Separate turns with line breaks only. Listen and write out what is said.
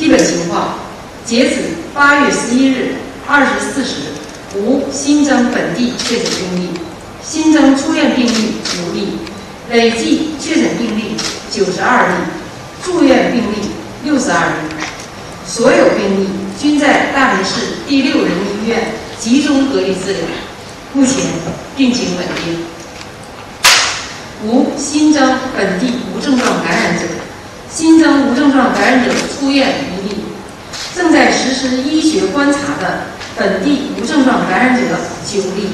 基本情况：截止八月十一日二十四时，无新增本地确诊病例，新增出院病例五例，累计确诊病例九十二例，住院病例六十二例。所有病例均在大连市第六人民医院集中隔离治疗，目前病情稳定，无新增本地无症状感染者。新增无症状感染者出院，是医学观察的本地无症状感染者九例。